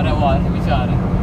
रहा है वो हमेशा आ रहा है